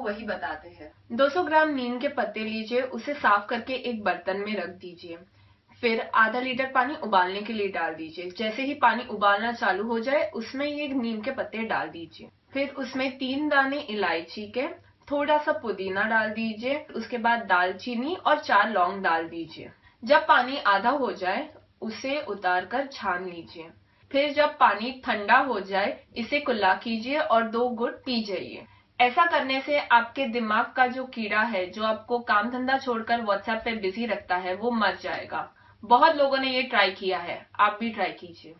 वही बताते हैं। 200 ग्राम नीम के पत्ते लीजिए, उसे साफ़ करके एक बर्तन में रख दीजिए। फिर आधा लीटर पानी उबालने के लिए डाल दीजिए। जैसे ही पानी उबालना चालू हो जाए, उसमें ये नीम के पत्ते डाल दीजिए। फिर उसमें तीन दाने इलायची के थोड़ा सा पुदीना डाल दीजिए। उसके बाद दालचीनी और चार लौंग डाल दीजिए। जब पानी आधा हो जाए, उसे उतार कर छान लीजिए। फिर जब पानी ठंडा हो जाए, इसे कुल्ला कीजिए और दो गुट पी जाइए। ऐसा करने से आपके दिमाग का जो कीड़ा है, जो आपको काम धंधा छोड़कर व्हाट्सएप पे बिज़ी रखता है, वो मर जाएगा। बहुत लोगों ने ये ट्राई किया है। आप भी ट्राई कीजिए।